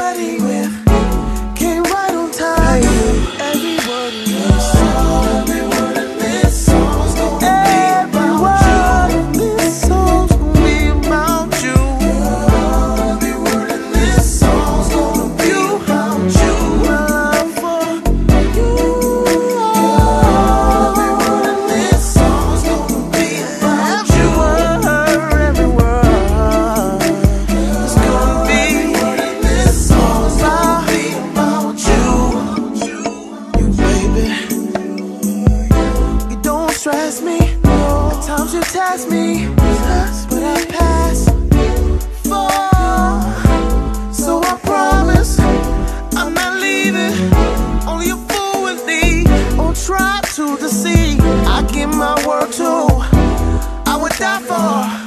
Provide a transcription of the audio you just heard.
sweating. test me. At times you test me. But I pass. So I promise I'm not leaving. Only a fool with me. Don't try to deceive. I give my word to. I went that far.